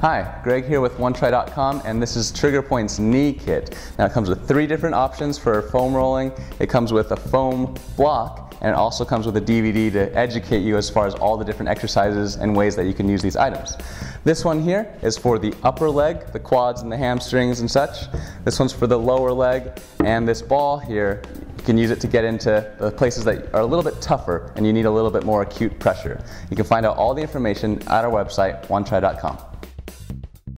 Hi, Greg here with OneTri.com and this is Trigger Point's knee kit. Now it comes with three different options for foam rolling. It comes with a foam block and it also comes with a DVD to educate you as far as all the different exercises and ways that you can use these items. This one here is for the upper leg, the quads and the hamstrings and such. This one's for the lower leg and this ball here you can use it to get into the places that are a little bit tougher and you need a little bit more acute pressure. You can find out all the information at our website, onetri.com.